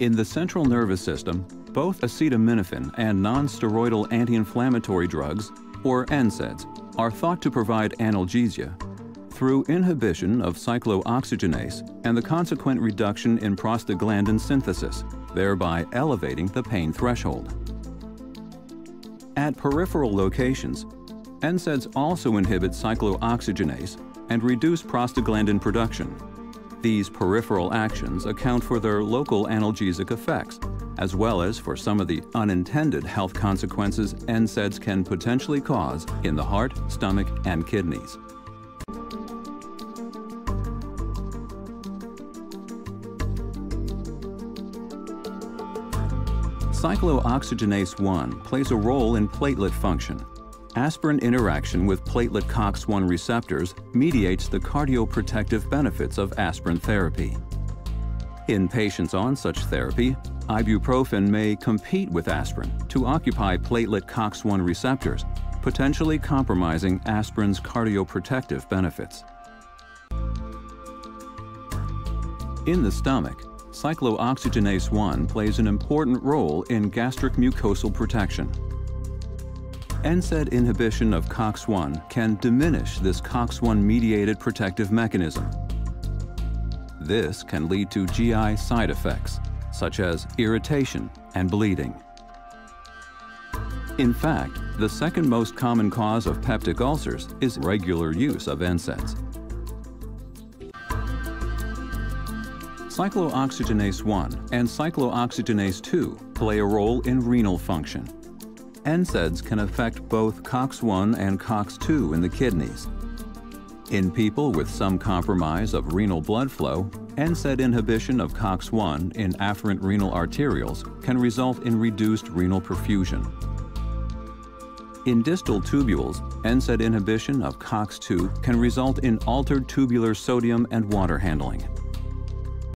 In the central nervous system, both acetaminophen and non-steroidal anti-inflammatory drugs, or NSAIDs, are thought to provide analgesia through inhibition of cyclooxygenase and the consequent reduction in prostaglandin synthesis, thereby elevating the pain threshold. At peripheral locations, NSAIDs also inhibit cyclooxygenase and reduce prostaglandin production. These peripheral actions account for their local analgesic effects, as well as for some of the unintended health consequences NSAIDs can potentially cause in the heart, stomach, and kidneys. Cyclooxygenase 1 plays a role in platelet function. Aspirin interaction with platelet COX-1 receptors mediates the cardioprotective benefits of aspirin therapy. In patients on such therapy, ibuprofen may compete with aspirin to occupy platelet COX-1 receptors, potentially compromising aspirin's cardioprotective benefits. In the stomach, cyclooxygenase 1 plays an important role in gastric mucosal protection. NSAID inhibition of COX-1 can diminish this COX-1-mediated protective mechanism. This can lead to GI side effects, such as irritation and bleeding. In fact, the second most common cause of peptic ulcers is regular use of NSAIDs. Cyclooxygenase 1 and cyclooxygenase 2 play a role in renal function. NSAIDs can affect both COX-1 and COX-2 in the kidneys. In people with some compromise of renal blood flow, NSAID inhibition of COX-1 in afferent renal arterioles can result in reduced renal perfusion. In distal tubules, NSAID inhibition of COX-2 can result in altered tubular sodium and water handling.